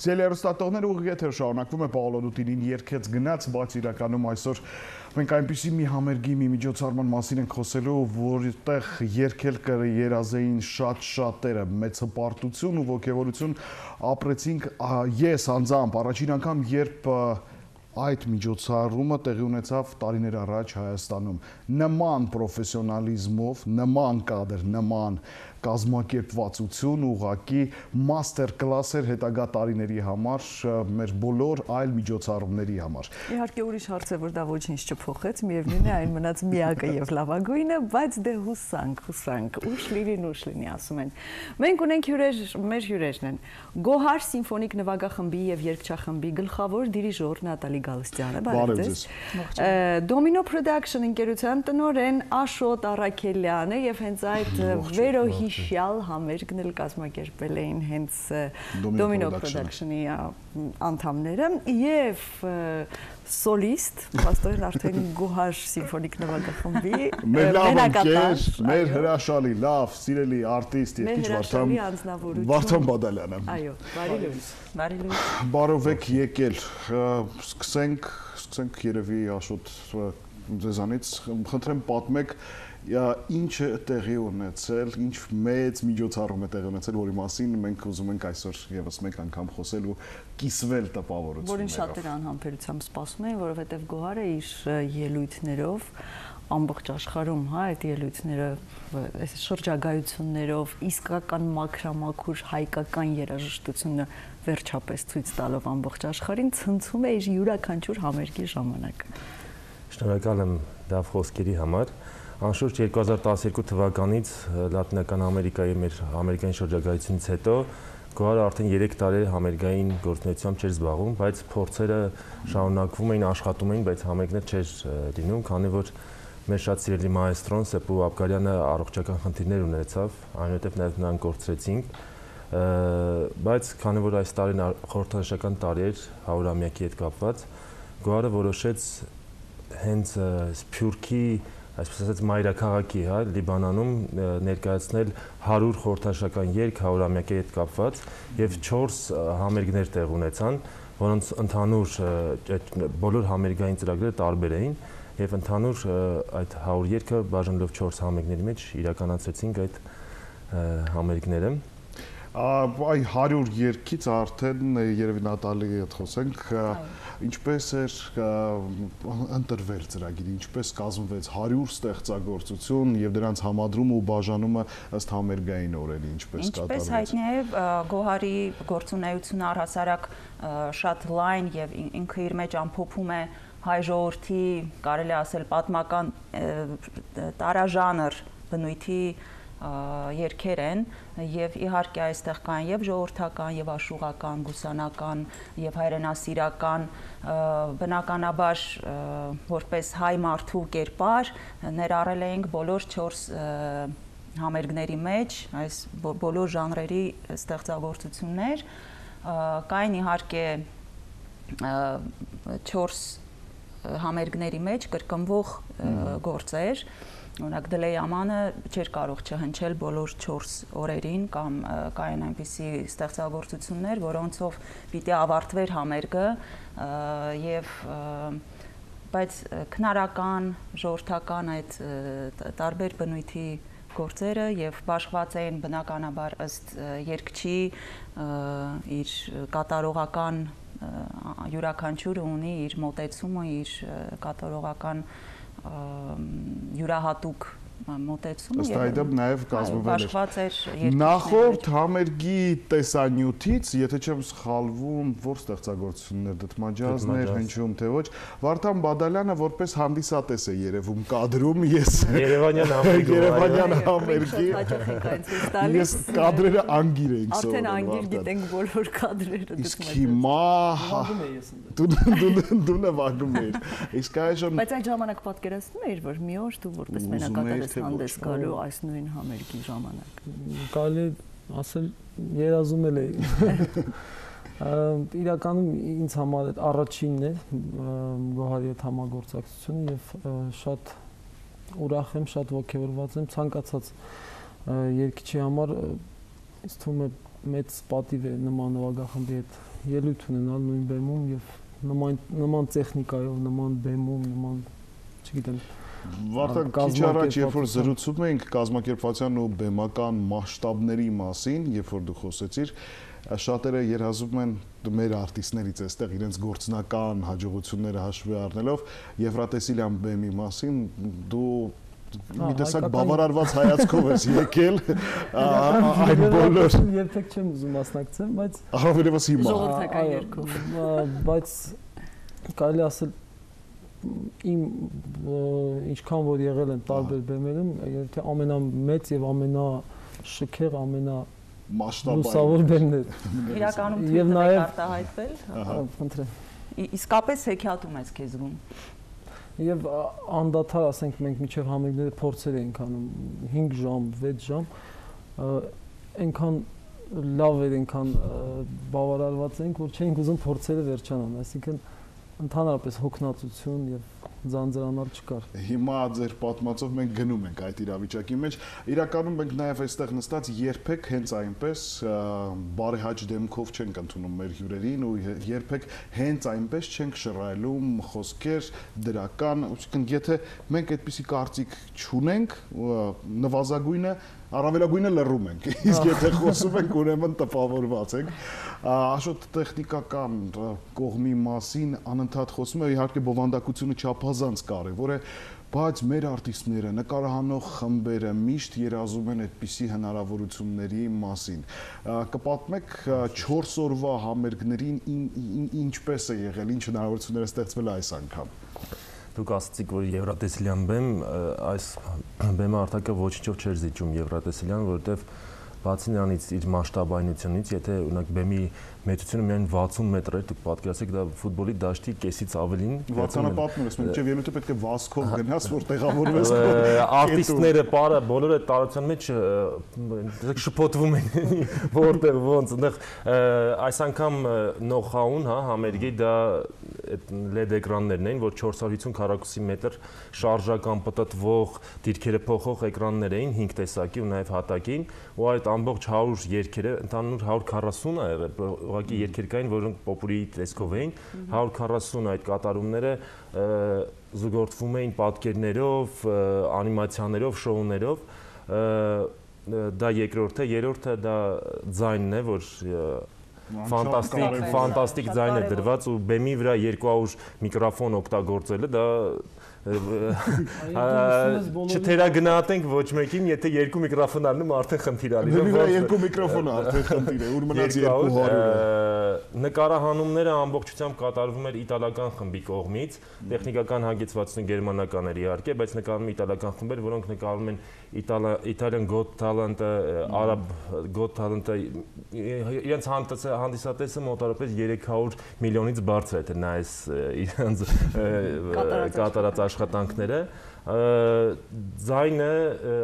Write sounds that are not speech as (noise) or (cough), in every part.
Սելերստատողները ուղիղ եթեր շարունակվում է Պաոլո Դուտինին երկեց գնաց, բայց իրականում այսօր մենք այնպիսի մի համերգի մի միջոցառման մասին ենք խոսելու, որտեղ երկել կերազեին շատ շատերը մեծ հպարտություն ու ողջավորություն ապրեցինք ես անձամբ առաջին անգամ երբ այդ միջոցառումը տեղի ունեցավ տարիներ առաջ Հայաստանում նման պրոֆեսիոնալիզմով, նման կադր, նման կազմակերպվածություն ուղակի մաստեր կլասեր հետագա տարիների համար մեր բոլոր այլ միջոցառումների համար։ Իհարկե ուրիշ հարց է, որ դա ոչինչ չփոխեց, միևնույն է այն մնաց միակը եւ լավագույնը, բայց դե հուսանք, հուսանք, ուշ լինի, ուշ լինի, ասում են։ Մենք ունենք հյուրեր, մեր հյուրերն են։ Գոհար սիմֆոնիկ նվագախմբի եւ երգչախմբի գլխավոր դիրիժոր Նատալի Գալստյանը, բարև ձեզ։ Domino Production ընկերության տնօրեն Աշոտ Արաքելյանը եւ հենց այդ վերոհի հիշյալ համերգն էլ կազմակերպել էին հենց Domino Production-ի անդամները եւ սոլիստ, աստորեն արդեն Գոհար սիմֆոնիկ նվագախմբի մեր լավանկեր, մեր հրաշալի, լավ, սիրելի արտիստ եւ քիչ Վարդան Վարդան Բադալյանը։ Այո, բարի լույս։ Բարի լույս։ Բարով եք եկել։ Սկսենք, սկսենք երևի Աշոտ ձեզանից, խնդրեմ պատմեք ինչը տեղի ունեցել, ինչ մեծ միջոցառում է տեղի ունեցել, որի մասին մենք ուզում ենք այսօր եւս մեկ անգամ խոսել ու կիսվել տպավորություններով։ Որին շատերը անհամբերությամբ սպասում էին, որովհետեւ Գոհարը իր ելույթներով ամբողջ աշխարհում, հա, այդ ելույթները, այս շրջագայություններով, իսկական մաքրամաքուր հայկական երաժշտությունը վերջապես ցույց տալով ամբողջ աշխարհին ցնցում է իր յուրաքանչյուր համերգի ժամանակը։ Շնորհակալ եմ լավ խոսքերի համար։ Անշուշտ 2012 թվականից Լատինական Ամերիկայի մեր ամերիկյան շրջագայությունից հետո Գոհարը արդեն 3 տարի համերգային գործունեությամբ չէր զբաղվում, բայց փորձերը շարունակվում էին, աշխատում էին, բայց համերգներ չէր լինում, քանի որ մեր շատ սիրելի մայստրոն Սեպու Աբգարյանը առողջական խնդիրներ ունեցավ, այնուհետև նաև նրան կորցրեցինք բայց քանի որ այս տարին խորհրդանշական տարի էր 100-ամյակի հետ կապված, Գոհարը որոշեց հենց Սփյուռքի այսպես ասած մայրաքաղաքի, հա, Լիբանանում ներկայացնել 100 խորհրդաշական երկ 100-ամյակի հետ կապված եւ 4 համերգներ տեղ ունեցան, որոնց ընդհանուր բոլոր համերգային ծրագրերը տարբեր էին եւ ընդհանուր այդ 100 երկը բաժանելով 4 համերգների մեջ իրականացրեցինք այդ համերգները այ 100 երկից արդեն երևի Նատալի հետ խոսենք ինչպես էր ընտրվել ծրագիրը ինչպես կազմվեց 100 ստեղծագործություն եւ դրանց համադրումը ու բաժանումը ըստ համերգային օրերի ինչպես կատարվեց Ինչպես հայտնի է Գոհարի գործունեությունը առհասարակ շատ լայն եւ ինքը իր մեջ ամփոփում է հայ ժողովրդի կարելի ասել պատմական տարաժանր բնույթի երկեր են եւ իհարկե այստեղ կան եւ ժողովրդական եւ աշուղական, գուսանական եւ հայրենասիրական բնականաբար որպես հայ մարդու կերպար ներառել էինք բոլոր 4 համերգների մեջ այս բոլոր ժանրերի ստեղծագործություններ կային իհարկե 4 համերգների մեջ կրկնվող գործեր Օրինակ դլեյ ամանը չէր կարող չհնչել բոլոր 4 օրերին կամ կային այնպիսի ստեղծագործություններ, որոնցով պիտի ավարտվեր համերգը եւ բայց քնարական, ժողովրդական այդ տարբեր բնույթի գործերը եւ բաշխված էին բնականաբար ըստ երկչի իր կատարողական յուրաքանչյուրը ունի իր մոտեցումը, իր կատարողական յուրահատուկ մոտեցումը եւ այդմ նաեւ կազմվել էր նախորդ համերգի տեսանյութից եթե չեմ սխալվում որ ստեղծագործություններ դդմաջազներ հնչում թե ոչ Վարդան Բադալյանը որպես հանդիսատես է երևում կադրում ես Երևանյան համերգի Երևանյան համերգի ես կադրերը անգիր էինք սովորում արդեն անգիր գիտենք բոլոր կադրերը իսկ հիմա դու դու նվագում ես իսկ այժմ բայց այդ ժամանակ պատկերացնում էիր որ մի օր դու որպես մենակատար ես հանդես գալու այս նույն համերգի ժամանակ։ Կարելի ասել երազում էլ էի։ (laughs) Իրականում ինձ համար այդ առաջինն է Գոհարի հետ համագործակցությունը եւ շատ ուրախ եմ, շատ ողջորված եմ ցանկացած երկիչի համար ինձ թվում է մեծ պատիվ է նման նվագախմբի հետ ելույթ ունենալ նույն բեմում եւ նման նման տեխնիկայով, նման բեմում, նման չգիտեմ Վարդան քիչ առաջ երբ որ զրուցում էինք կազմակերպվածության ու բեմական մասշտաբների մասին, երբ որ դու խոսեցիր, շատերը երազում են մեր արտիստներից այստեղ իրենց գործնական հաջողությունները հաշվի առնելով Եվրատեսիլյան բեմի մասին դու մի տեսակ բավարարված հայացքով ես եկել (laughs) այն բոլոր երբեք չեմ ուզում մասնակցել, բայց առավելևս հիմա ժողովրդական երգով բայց կարելի ասել իմ ինչքան որ եղել եմ տարբեր բեմերում, եթե ամենամեծ եւ ամենաշքեղ, ամենա մասշտաբային լուսավոր բեմներ։ Իրականում թույլ նաև- արտահայտվել, Խնդրեմ։ ի- իսկապես հեքիաթում ես քեզ զգում։ Եվ անդադար, ասենք, մենք միջև համերգները փորձեր էինք անում 5 ժամ, 6 ժամ, այնքան լավ էր, այնքան բավարարված էինք, որ չէինք ուզում փորձերը վերջանան, այսինքն ընդհանրապես հոգնածություն եւ ձանձրանալ չկար։ Հիմա ձեր պատմածով մենք գնում ենք այդ իրավիճակի մեջ։ Իրականում մենք նաև այստեղ նստած երբեք հենց այնպես բարեհաճ դեմքով չենք ընդունում մեր հյուրերին ու երբեք հենց այնպես չենք շռայլում խոսքեր դրական, ուսկն եթե մենք այդպիսի կարծիք չունենք, նվազագույնը առավելագույնը լռում ենք։ (laughs) Իսկ եթե խոսում ենք, ուրեմն տպավորված ենք։ Աշոտ տեխնիկական կողմի մասին անընդհատ խոսում է, իհարկե բովանդակությունը չափազանց կարևոր է, բայց մեր արտիստները, նկարահանող խմբերը միշտ երազում են այդպիսի հնարավորությունների մասին։ Կպատմեք 4 օրվա համերգներին ին- ին- ինչպես է եղել, ինչ հնարավորություններ է ստեղծվել այս անգամ։ Դուք ասացիք, որ Եվրատեսիլյան բեմ այս բեմը արտակը ոչինչով չէր զիջում Եվրատեսիլյան, որովհետև բացի նրանից իր մասշտաբայնությունից, եթե օրինակ բեմի մեծությունը միայն 60 մետր էր, դուք պատկերացեք դա ֆուտբոլի դաշտի կեսից ավելին։ Վարդանը պատմում ես, մինչև ելույթը պետք է վազքով գնաս, որ տեղավորվես։ արտիստները պարը բոլորը տարածության մեջ դեք շփոթվում են (laughs) որտեղ ոնց այնտեղ այս անգամ նոխաուն հա համերգի դա այդ LED էկրաններն էին որ 450 քառակուսի մետր շարժական պատտվող դիրքերը փոխող էկրաններ էին 5 տեսակի ու նաև հատակին ու այդ ամբողջ 100 երկերը ընդհանուր 140 ա եղել ուղղակի երկեր կային որոնք պոպուլի տեսքով էին 140 այդ կատարումները զուգորդվում էին պատկերներով, անիմացիաներով, շոուներով։ Դա երկրորդը, երրորդը դա ձայնն է, որ ֆանտաստիկ, ֆանտաստիկ ձայն է դրված ու բեմի վրա 200 միկրոֆոն օգտագործելը դա չթերագնահատենք ոչ մեկին, եթե երկու միկրոֆոն առնում արդեն խնդիր ալի։ վրա երկու միկրոֆոն արդեն խնդիր է, ուր մնաց 200-ը։ նկարահանումները ամբողջությամբ կատարվում էր իտալական խմբի կողմից, տեխնիկական հագեցվածությունը գերմանական էր իհարկե, բայց նկարում իտալական խմբեր, որոնք նկարում են Italian Got Talent-ը, Arab Got Talent-ը, իրենց հանդիսա- հանդիսատեսը մոտավորապես 300 միլիոնից բարձր է թե նայես իրենց կատարած աշխատանքները ձայնը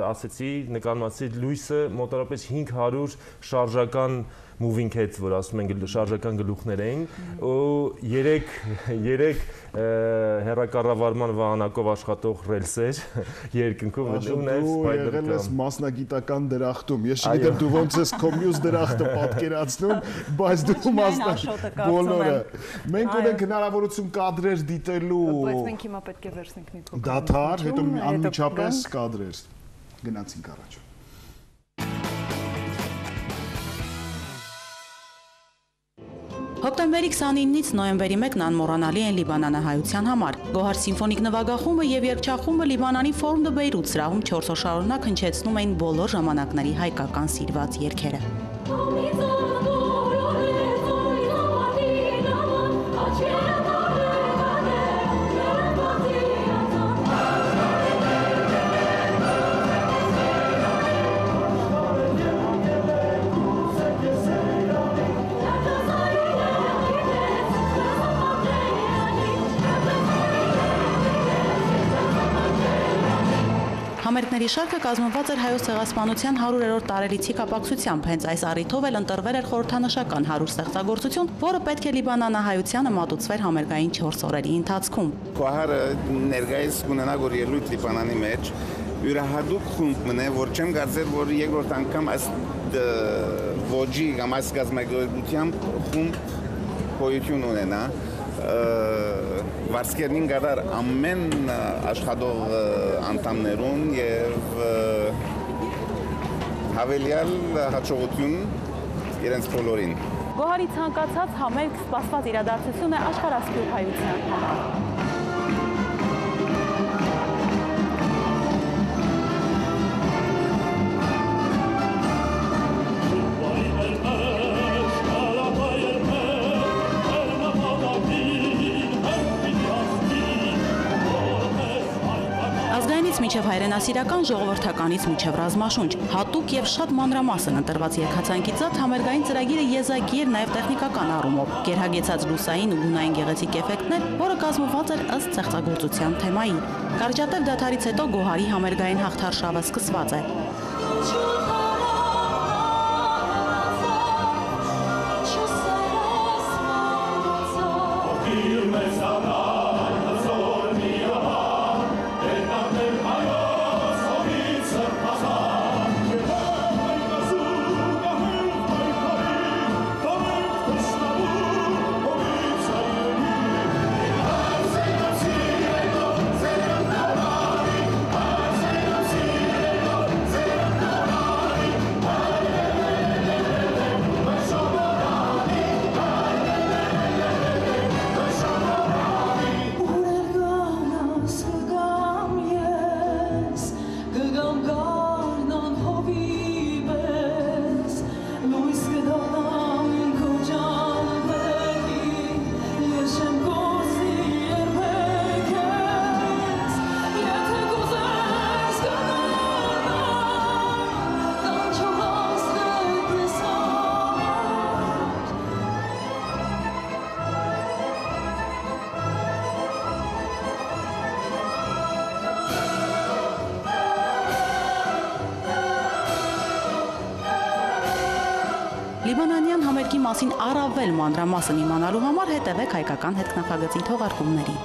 ասեցի նկարմացի լույսը մոտավորապես 500 շարժական moving heads, որ ասում են շարժական գլուխներ էին ու 3 3 հերակառավարման վահանակով աշխատող ռելսեր (laughs) երկնքով Աշոտ, ու նաև դու spider եղել ես մասնագիտական դրախտում։ Ես չգիտեմ դու ոնց ես կոմյուս դրախտը (laughs) պատկերացնում, բայց դու մասնա բոլորը։ Մենք ունենք հնարավորություն կադրեր դիտելու բայց մենք հիմա պետք է վերցնենք մի փոքր դաթար, հետո անմիջապես կադրեր։ Գնացինք առաջ։ Հոկտեմբերի 29-ից նոյեմբերի 1-ն անմոռանալի են Լիբանանահայության համար։ Գոհար սիմֆոնիկ նվագախումբը եւ երգչախումբը Լիբանանի Ֆորմ դե Բեյրութ սրահում 4 օր շարունակ հնչեցնում էին բոլոր ժամանակների հայկական սիրված երգերը։ Համերգների շարքը կազմված էր հայոց ցեղասպանության 100-րդ տարելիցի կապակցությամբ։ Հենց այս առիթով էլ ընտրվել էր խորհրդանշական 100 ստեղծագործություն, որը պետք է Լիբանանահայությանը մատուցվեր համերգային 4 օրերի ընթացքում։ Կոհարը ներկայիս կունենա որ ելույթ Լիբանանի մեջ յուրահատուկ խումբ մնե, որ չեմ կարծեր, որ երկրորդ անգամ այս ոճի կամ այս գազագործությամբ խումբ գոյություն ունենա վարսկերնին գադար ամեն աշխատող անդամներուն եւ հավելյալ հաջողություն իրենց բոլորին Գոհարի ցանկացած համերգ սպասված իրադարձություն է աշխարհասփյուռ համար։ Միջև հայրենասիրական ժողովրդականից միջև ռազմաշունչ, հատուկ եւ շատ մանրամասն ընտրված երկհացանկիցած համերգային ծրագիրը եզակի էր նաեւ տեխնիկական առումով։ Գերհագեցած լուսային ու գունային գեղեցիկ էֆեկտներ, որը կազմված էր ըստ ստեղծագործության թեմայի։ Կարճատև դաթարից հետո Գոհարի համերգային հաղթարշավը սկսված է։ Լիբանանյան համերգի մասին առավել մանրամասն իմանալու համար հետևեք հայկական հետքնախագծի թողարկումներին։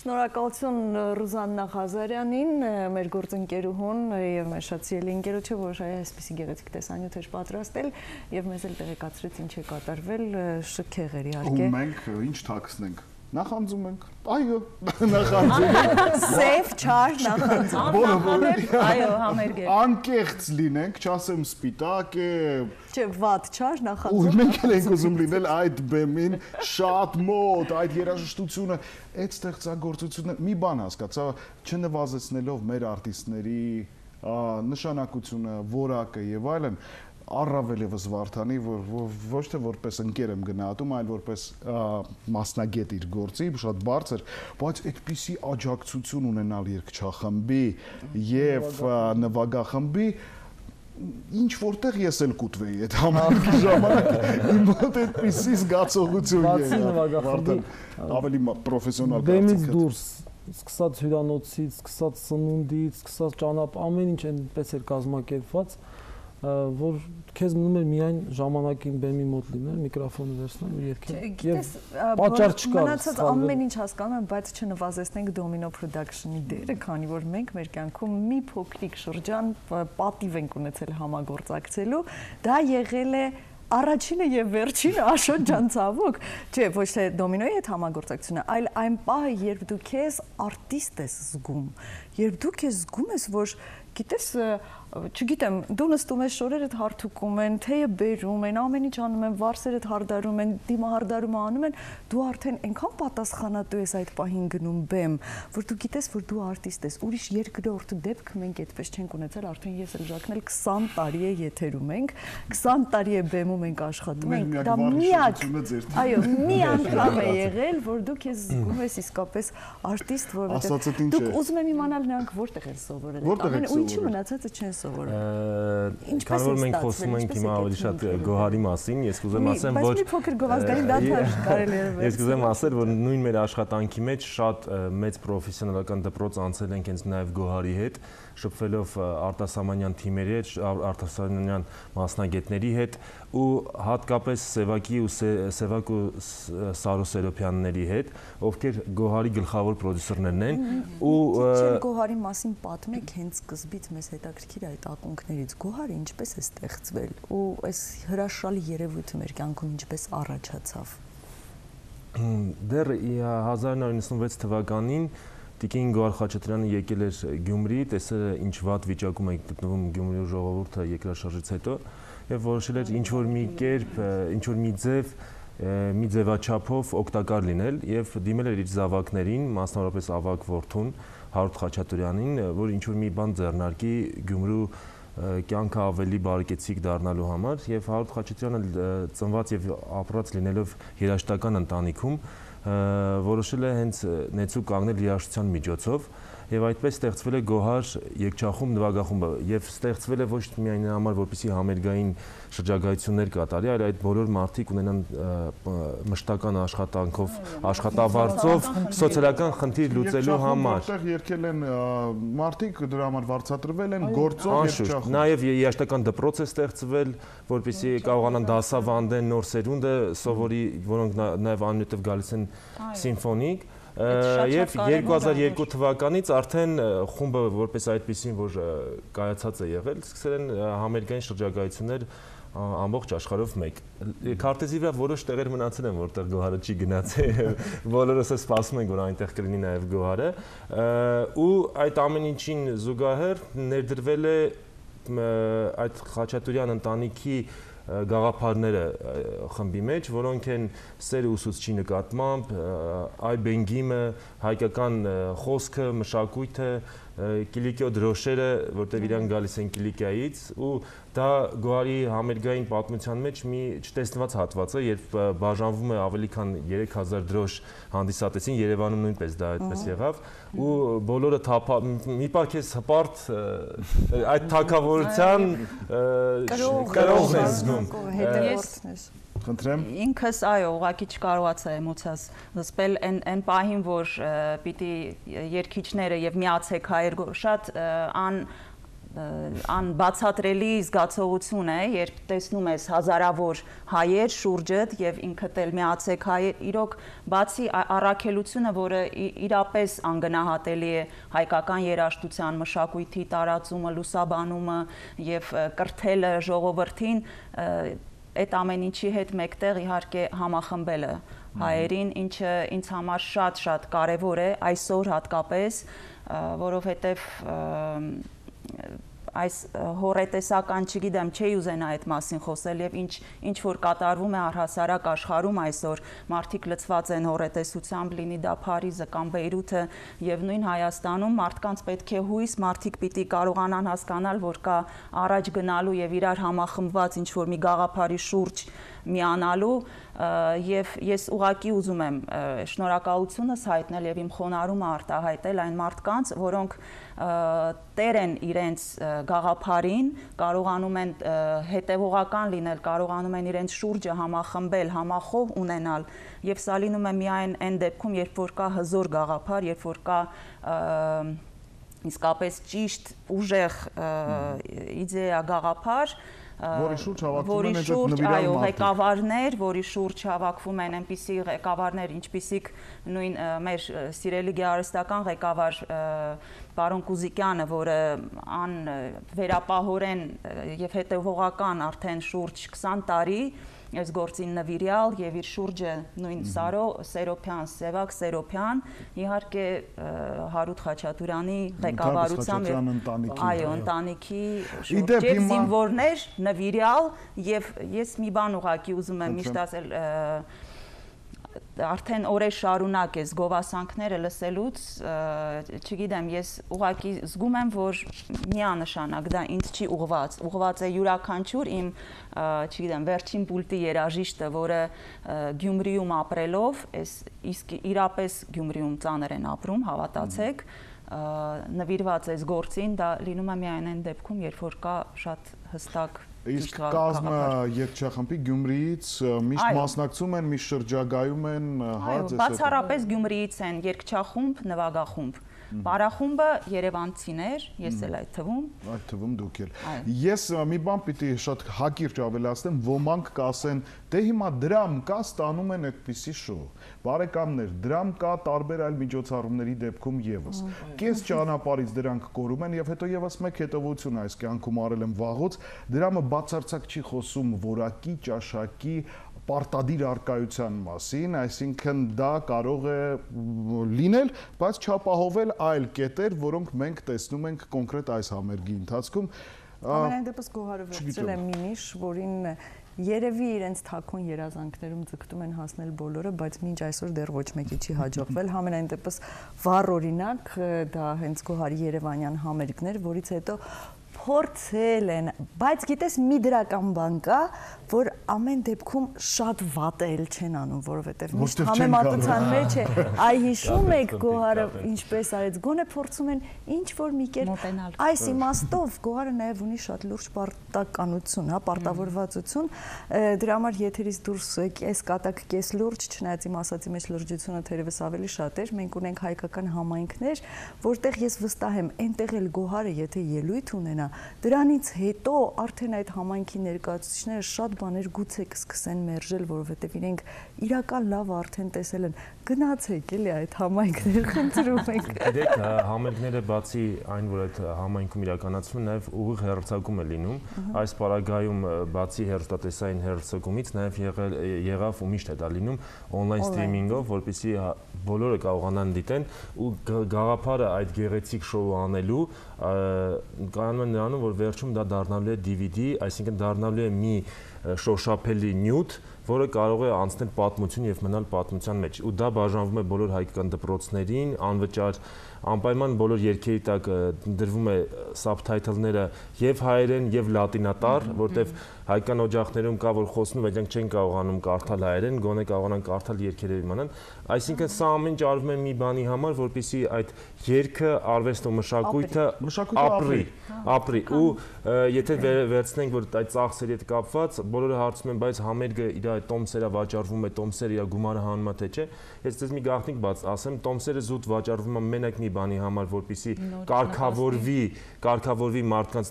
Շնորհակալություն Ռուզաննա Ղազարյանին, մեր գործընկերուհուն եւ մեր շատ սիրելի ընկերոջը, որ այսպեսի գեղեցիկ տեսանյութ էր պատրաստել եւ մեզ էլ տեղեկացրեց ինչ է կատարվել շքեղ էր իհարկե։ Ու մենք ինչ թաքցնենք նախանձում ենք։ Այո, (laughs) նախանձում ենք։ Սեյֆ չար նախանձում։ Բոլորը Այո, համերգ է։ Անկեղծ լինենք, չասեմ սպիտակ է։ Չէ, վատ չար Ու նախանձում։ մենք էլ ենք ուզում լինել այդ բեմին շատ մոտ, այդ երաժշտությունը, այդ ստեղծագործությունը։ Մի բան հասկացա, չնվազեցնելով մեր արտիստների նշանակությունը, որակը եւ այլն, առավել եւս Վարդանի, որ, որ ոչ թե որպես ընկեր եմ գնահատում, այլ որպես մասնագետ իր գործի, շատ բարձր, բայց այդպիսի աջակցություն ունենալ երկչախմբի եւ նվագախմբի ինչ որտեղ ես էլ կուտվեի այդ համակարգի (laughs) ժամանակ իմ մոտ այդպիսի զգացողություն Բացի նվագախմբի ավելի պրոֆեսիոնալ բեմից դուրս սկսած հյուրանոցից, սկսած սնունդից, սկսած ճանապ ամեն ինչ այնպես էր կազմակերպված որ քեզ մնում էր միայն ժամանակին բեմի մոտ լինել, միկրոֆոնը վերցնել ու երգել։ Գիտես, պատճառ չկա։ Մնացած ամեն ինչ հասկանում եմ, բայց չնվազեցնենք Domino Production-ի դերը, քանի որ մենք մեր կյանքում մի փոքրիկ շրջան պատիվ ենք ունեցել համագործակցելու, դա եղել է առաջինը եւ վերջինը Աշոտ ջան ցավոք, չէ, ոչ թե դոմինոյի հետ համագործակցությունը, այլ այն պահը, երբ դու քեզ արտիստ ես զգում, երբ դու քեզ զգում ես, որ գիտես չգիտեմ, դու նստում ես շորերդ հարթուկում են, թեյը բերում են, ամեն ինչ անում են, վարսերդ հարդարում են, դիմահարդարումը անում են, դու արդեն այնքան պատասխանատու ես այդ պահին գնում բեմ, որ դու գիտես, որ դու արտիստ ես։ Ուրիշ երկրորդ դեպք մենք այդպես չենք ունեցել, արդեն ես էլ ժակնել 20 տարի է եթերում ենք, 20 տարի է բեմում ենք աշխատում ենք։ Դա միակ Այո, մի անգամ է եղել, որ դու քեզ զգում ես իսկապես արտիստ, որովհետև դուք ուզում եմ իմանալ նրանք որտեղ են սովորել։ Որտեղ են սովորել։ Ու ինչի մնացածը չեն սովորել։ Քանի որ մենք խոսում ենք հիմա ավելի շատ գոհարի մասին, ես կուզեմ ասեմ, որ Բայց մի փոքր գովազդային դադար կարելի է Ես կուզեմ ասել, որ նույն մեր աշխատանքի մեջ շատ մեծ պրոֆեսիոնալական դպրոց անցել ենք հենց նաև գոհարի հետ, շփվելով արտասահմանյան թիմերի հետ, արտասահմանյան մասնագետների հետ ու հատկապես Սևակի ու Սևակ ու Սարո Սերոփյանների հետ, ովքեր գոհարի գլխավոր պրոդյուսերներն են ու գոհարի մասին պատմեք հենց սկզբից մեզ հետաքրքիր այդ ակունքներից գոհարը ինչպես է ստեղծվել ու այս հրաշալի երևույթը մեր կյանքում ինչպես առաջացավ դեռ 1996 թվականին Տիկին Գոհար Խաչատրյանը եկել էր Գյումրի, տեսել է ինչ վատ վիճակում է գտնվում Գյումրիի ժողովուրդը երկրաշարժից հետո եւ որոշել էր ինչ որ մի կերպ, ինչ որ մի ձև մի ձևաչափով օգտակար լինել եւ դիմել էր իր զավակներին, մասնավորապես ավակ որդուն Հարութ Խաչատրյանին, որ ինչ որ մի բան ձեռնարկի Գյումրու կյանքը ավելի բարեկեցիկ դառնալու համար եւ Հարութ Խաչատրյանը ծնված եւ ապրած լինելով երաշտական ընտանիքում որոշել է հենց նեցու կանգնել երաշտության միջոցով եւ այդպես ստեղծվել է Գոհար եկչախումբ նվագախումբը եւ ստեղծվել է ոչ միայն համար որպեսի համերգային շրջագայություններ կատարի, այլ այդ բոլոր մարդիկ ունենան մշտական աշխատանքով, աշխատավարձով սոցիալական խնդիր լուծելու համար։ Որտեղ երկել են մարդիկ դրա համար վարձատրվել են գործով եկչախումբ։ Նաեւ երաշտական դպրոց է ստեղծվել, որպեսի կարողանան դասավանդեն նոր սերունդը, սովորի, որոնք նաեւ անունով գալիս են սիմֆոնիկ եւ 2002 թվականից արդեն խումբը որպես այդպեսին, որ կայացած է եղել, սկսել են համերգային շրջագայություններ ամբողջ աշխարհով մեկ։ Քարտեզի վրա որոշ տեղեր մնացել են, որտեղ գոհարը չի գնացել։ (laughs) Բոլորս է սպասում ենք, որ այնտեղ կլինի նաև գոհարը։ Ու այդ ամեն ինչին զուգահեռ ներդրվել է այդ Խաչատուրյան ընտանիքի գաղափարները խմբի մեջ, որոնք են սերը ուսուցչի նկատմամբ, այ բենգիմը, հայկական խոսքը, մշակույթը, Կիլիկիո դրոշերը, որտեղ իրան գալիս են Կիլիկիայից ու դա Գոհարի համերգային պատմության մեջ մի չտեսնված հատված է, երբ բաժանվում է ավելի քան 3000 դրոշ հանդիսատեսին, Երևանում նույնպես դա այդպես եղավ ու բոլորը թափա մի պարքես հպարտ այդ թակավորության կրողն է զգում հետևորդն ես Խնդրեմ։ Ինքս այո, ուղղակի չկարողացա էմոցիաս զսպել այն այն պահին, որ պիտի երկիչները եւ միացեք հայեր շատ ան ան բացատրելի զգացողություն է, երբ տեսնում ես հազարավոր հայեր շուրջդ եւ ինքդ էլ միացեք հայեր, իրոք բացի առաքելությունը, որը իրապես անգնահատելի է հայկական երաժշտության մշակույթի տարածումը, լուսաբանումը եւ կրթելը ժողովրդին այդ ամեն ինչի հետ մեկտեղ իհարկե համախմբելը հայերին, ինչը ինձ համար շատ-շատ կարևոր է այսօր հատկապես, որովհետև այս հորետեսական, չգիտեմ, չի ուզենա այդ մասին խոսել եւ ինչ ինչ որ կատարվում է առհասարակ աշխարհում այսօր մարդիկ լծված են հորետեսությամբ, լինի դա Փարիզը կամ Բեյրութը եւ նույն Հայաստանում մարդկանց պետք է հույս, մարդիկ պիտի կարողանան հասկանալ, որ կա առաջ գնալու եւ իրար համախմբված ինչ որ մի գաղափարի շուրջ միանալու եւ ես ուղակի ուզում եմ շնորհակալությունս հայտնել եւ իմ խոնարհումը արտահայտել այն մարդկանց, որոնք տեր են իրենց գաղափարին, կարողանում են հետևողական լինել, կարողանում են իրենց շուրջը համախմբել, համախոհ ունենալ եւ սա լինում է միայն այն դեպքում, երբ որ կա հզոր գաղափար, երբ որ կա իսկապես ճիշտ ուժեղ իդեա գաղափար, որի շուրջ հավաքվում են այդ նվիրալ այո, ղեկավարներ, որի շուրջ հավաքվում են այնպիսի ղեկավարներ, ինչպիսիք նույն մեր սիրելի գեղարստական ղեկավար պարոն Կուզիկյանը, որը ան վերապահորեն եւ հետեւողական արդեն շուրջ 20 տարի այս գործին նվիրյալ եւ իր շուրջը նույն Սարո Սերոփյան, Սևակ Սերոփյան, իհարկե Հարութ Խաչատուրյանի ղեկավարությամբ այո, ընտանիքի շուրջ եւ զինվորներ նվիրյալ եւ ես մի բան ուղակի ուզում եմ միշտ ասել արդեն օրեր շարունակ ես գովասանքները լսելուց, չգիտեմ, ես ուղակի զգում եմ, որ միանշանակ դա ինձ չի ուղված, ուղված է յուրաքանչյուր իմ, չգիտեմ, վերջին պուլտի երաժիշտը, որը Գյումրիում ապրելով, այս իսկ իրապես Գյումրիում ծանր են ապրում, հավատացեք, նվիրված այս գործին, դա լինում է միայն այն դեպքում, երբ որ կա շատ հստակ Իսկ կազմը երկչախմբի Գյումրիից միշտ մասնակցում են, միշտ շրջագայում են, հա, բացառապես Գյումրիից են երկչախումբ, նվագախումբ Պարախումբը Երևանցիներ, ես էլ այդ թվում։ Այդ թվում դուք էլ։ Ես մի բան պիտի շատ հակիրճ ավելացնեմ, ոմանք կասեն, դե հիմա դրամ կա, ստանում են այդպիսի շոու։ Բարեկամներ, դրամ կա տարբեր այլ միջոցառումների դեպքում եւս։ Կես ճանապարից դրանք կորում են եւ հետո եւս մեկ հետևություն այս կյանքում արել եմ վաղուց, դրամը բացարձակ չի խոսում որակի, ճաշակի, պարտադիր արկայության մասին, այսինքն դա կարող է լինել, բայց չապահովել այլ կետեր, որոնք մենք տեսնում ենք կոնկրետ այս համերգի ընթացքում։ Ամենայն դեպս գոհարը վերցրել եմ մինիշ, որին Երևի իրենց թակուն երազանքներում ձգտում են հասնել բոլորը, բայց մինչ այսօր դեռ ոչ մեկի չի հաջողվել։ Համենայն դեպս վառ օրինակ դա հենց Գոհարի Երևանյան համերգներ, որից հետո փորձել են, բայց գիտես մի դրական բան կա, որ ամեն դեպքում շատ վատ էլ չեն անում, որովհետև միշտ համեմատության մեջ է։ Այ հիշում եք Գոհարը ինչպես արեց, գոնե փորձում են ինչ որ մի կերպ այս իմաստով Գոհարը նաև ունի շատ լուրջ պարտականություն, հա, պարտավորվածություն։ Դրա համար եթերից դուրս կես կատակ, կես լուրջ, չնայած իմ ասացի մեջ լրջությունը թերևս ավելի շատ էր։ Մենք ունենք հայկական համայնքներ, որտեղ ես վստահ եմ, այնտեղ էլ Գոհարը եթե ելույթ ունենա, դրանից հետո արդեն այդ համայնքի ներկայացուցիչները շատ բաներ գուցե կսկսեն մերժել, որովհետև իրենք իրական լավ արդեն տեսել են։ Գնացեք էլի այդ համայնքներ խնդրում ենք։ Գիտեք, համերգները բացի այն, որ այդ համայնքում իրականացվում, նաև ուղիղ հերթակում է լինում։ Այս պարագայում բացի հերթատեսային հերթակումից նաև եղել եղավ ու միշտ է դա լինում on-line streaming-ով, որպեսզի բոլորը կարողանան դիտեն ու գաղափարը այդ գեղեցիկ շոու անելու կանում է նրանում, որ վերջում դա դառնալու է DVD, այսինքն դառնալու է մի շոշափելի նյութ, որը կարող է անցնել պատմություն եւ մնալ պատմության մեջ։ Ու դա բաժանվում է բոլոր հայկական դպրոցներին, անվճար անպայման բոլոր երկերի տակ դրվում է սաբթայթլները եւ հայերեն եւ լատինատար, որտեվ հայկական օջախներում կա որ խոսնում, բայց դրանք չեն կարողանում կարդալ հայերեն, գոնե կարողանան կարդալ երկերով իմանան։ Այսինքն սա ամեն ինչ արվում է մի բանի համար, որպեսզի այդ երկը, արվեստը, մշակույթը ապրի, ապրի։ Ու եթե վերցնենք որ այդ ծախսերի հետ կապված, բոլորը հարցում են, բայց համերգը իր այդ տոմսերը վաճառվում է, տոմսերը իր գումարը հանում է թե չէ։ Ես դες մի գաղտնիք բաց ասեմ, տոմսերը զուտ վաճառվում են մենակ մի բանի համար, որպիսի կարգավորվի, կարգավորվի մարդկանց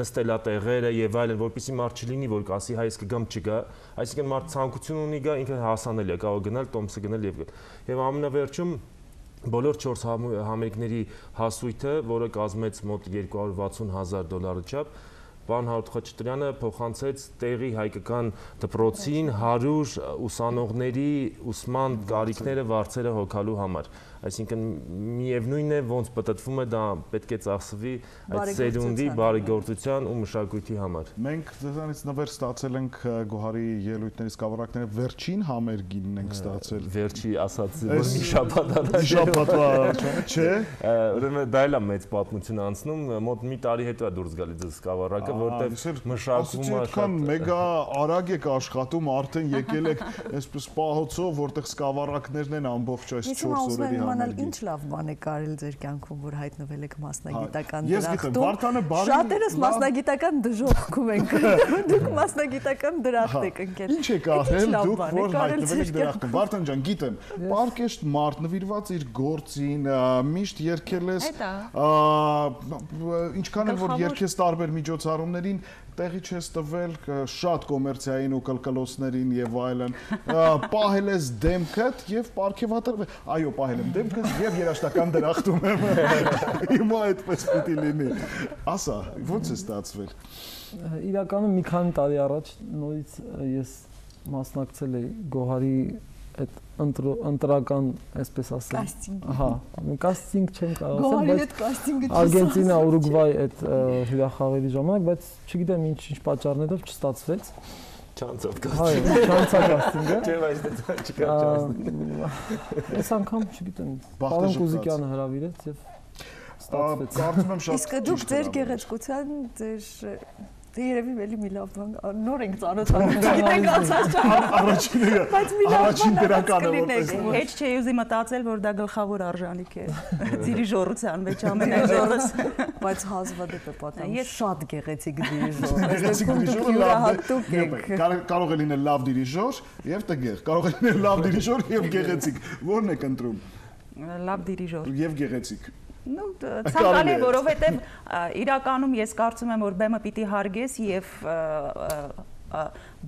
նստելատեղերը եւ այլն, որպիսի մարդ չլինի, որ կասի հայ ես կգամ չգա, այսինքն մարդ ցանկություն ունի գա, ինքը հասանելի է, կարող գնալ տոմսը գնել եւ եւ ամենավերջում բոլոր 4 համերգների հասույթը, որը կազմեց մոտ 260.000 դոլարի չափ, Պարոն Հարութ Խաչատրյանը փոխանցեց տեղի հայկական դպրոցին 100 ուսանողների ուսման կարիքները վարձերը հոգալու համար այսինքն միևնույն է ոնց պատտվում է դա պետք է ծախսվի այդ սերունդի բարեգործության ու մշակույթի համար մենք դրանից նվեր ստացել ենք գոհարի ելույթների սկավառակները վերջին համերգինն ենք ստացել վերջի ասած որ մի շաբաթ առաջ շաբաթվա առաջ չէ? Ուրեմն դա էլ է մեծ պատմություն անցնում մոտ մի տարի հետո է դուրս գալիս այս սկավառակը որտեղ մշակումը շատ մեգա արագ եք աշխատում արդեն եկել եք (laughs) այսպես պահոցով որտեղ սկավառակներն են ամբողջ այս 4 օրերի համար իմանալ ինչ լավ բան է կարել ձեր կյանքում, որ հայտնվել եք մասնագիտական դրախտում։ Վարդանը բարի Շատերս մասնագիտական դժոխքում են կրում, (laughs) դուք մասնագիտական դրախտ եք ընկել։ Ինչ եք արել դուք, որ հայտնվել եք դրախտում։ Վարդան ջան, գիտեմ, պարկեշտ մարդ նվիրված իր գործին, միշտ երկել ես, ինչքան էլ որ երկես տարբեր միջոցառումներին, տեղի չես տվել շատ կոմերցիային ու կլկլոսներին եւ այլն պահել ես դեմքդ եւ ապարքեվատր այո պահել եմ դեմքս եւ երաշտական դրախտում եմ (laughs) հիմա այդպես պիտի լինի ասա ո՞նց է ստացվել իրականում մի քանի տարի առաջ նորից ես մասնակցել էի Գոհարի այդ ընտրական, այսպես ասեմ, ահա, կաստինգ չեմ կարող ասել, բայց Արգենտինա, Ուրուգվայ այդ հյուրախաղերի ժամանակ, բայց չգիտեմ ինչ ինչ պատճառներով չստացվեց։ Չանցավ կաստինգ։ Հայ, չանցա կաստինգը։ Չէ, բայց դա չկա չանց։ Այս անգամ չգիտեմ, Պարոն Կուզիկյանը հրավիրեց եւ ստացվեց։ Կարծում եմ շատ Իսկ դուք ձեր գեղեցկության, ձեր Դե երևի էլի մի լավ բան նոր ենք ծանոթանում գիտենք անցած Առաջինը բայց մի լավ առաջին դրականը որպես Հեչ չէի ուզի մտածել, որ դա գլխավոր արժանիք է դիրիժորության մեջ ամենաժողովս։ բայց հազվադեպ է պատահում Ես- շատ գեղեցիկ դիրիժոր Գեղեցիկ դիրիժորը լավ դե- եք կարող- է լինել լավ դիրիժոր եւ տգեղ, կարող է լինել լավ դիրիժոր եւ գեղեցիկ։ Ո՞րն եք ընտրում։ Լավ դիրիժոր։ Եվ գեղեցիկ։ Ну, ցանկալի է։ որովհետև իրականում ես կարծում եմ, որ բեմը պիտի հարգես եւ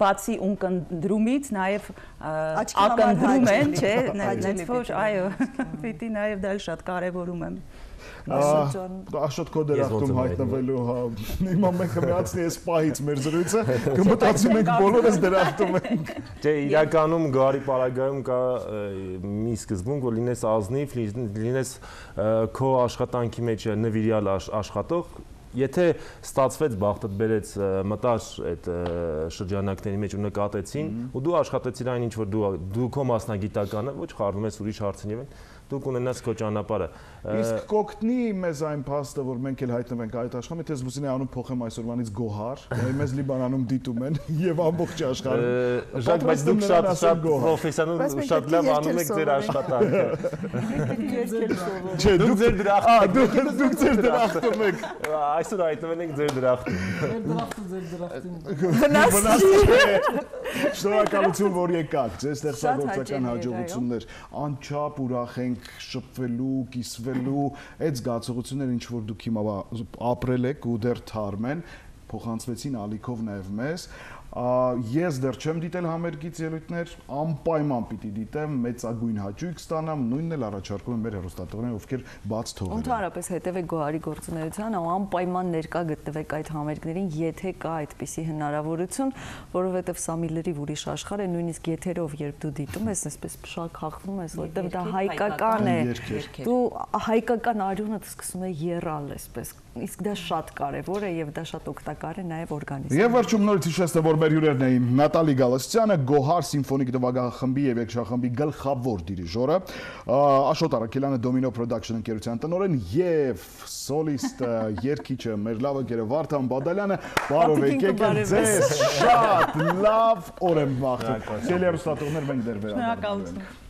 բացի ունկնդրումից նաև ակնդրում են, չէ, նենց որ, այո, պիտի նաև դա շատ կարևորում եմ։ Աշոտ ոնց եմ հայտնվելու, հա։ Հիմա մենք կմիացնի այս պահից մեր զրույցը, (laughs) կմտածի մենք բոլորս դերախտում ենք։ Չէ, իրականում գարի պարագայում կա մի սկզբունք, որ լինես ազնիվ, լինես- քո աշխատանքի մեջ նվիրյալ աշ- աշխատող, եթե ստացվեց բախտդ բերեց ը, մտար այդ շրջանակների մեջ ու նկատեցին ու դու աշխատեցիր այն ինչ որ դու դու քո մասնագիտականը ոչ խառնում ես ուրիշ հարցին եւ այն դու կունենաս քո ճանապարհը Իսկ կոգտնի մեզ այն փաստը, որ մենք էլ հայտնվենք այդ աշխարհում, եթե զուսինի անուն փոխեմ այսօրվանից Գոհար, (laughs) որ մեզ Լիբանանում դիտում են (laughs) եւ ամբողջ աշխարհում։ Ժակ, բայց դուք շատ շատ պրոֆեսիոնալ շատ է լավ անում եք ձեր սովորենք։ Չէ, դուք դուք ձեր դրախտում եք։ Այսօր հայտնվել ենք ձեր դրախտում։ Շնորհակալություն, Վնաս չի։ որ եկաք։ Ձեզ ստեղծագործական հաջողություններ։ Անչափ ուրախ ենք շփվելու, կիսվելու այդ զգացողությունները, ինչ որ դուք հիմա ապրել եք ու դեռ թարմ են, փոխանցվեցին ալիքով նաև մեզ։ Ես դեռ չեմ դիտել համերգից ելույթներ, անպայման պիտի դիտեմ, մեծագույն հաճույք ստանամ, նույնն էլ առաջարկում եմ մեր հեռուստատողներին, ովքեր բաց թողել են։ Ընդհանրապես հետևեք գոհարի գործունեությանը ու անպայման ներկա գտնվեք այդ համերգներին, եթե կա այդպիսի հնարավորություն, որովհետև սա մի լրիվ ուրիշ աշխարհ է, նույնիսկ եթերով երբ դու դիտում ես, այսպես շակ հաղթում ես, որովհետև դա հայկական է։ Դու հայկական արյունդ սկսում է եռալ այսպես։ Իսկ դա շատ կարևոր է եւ դա շատ օգտակար է նաեւ օրգանիզմին։ Եվ վերջում նորից հիշեցնեմ, որ մեր հյուրերն էին Նատալի Գալստյանը, Գոհար սիմֆոնիկ նվագախմբի եւ երգչախմբի գլխավոր դիրիժորը, Աշոտ Արաքելյանը Domino Production ընկերության տնօրեն եւ սոլիստ երգիչը մեր լավ ընկերը Վարդան Բադալյանը, բարով եկեք ձեզ շատ լավ օր եմ մաղթում։ Սելիարուստատողներ մենք դեր վերադառնանք։ Շնորհակալություն։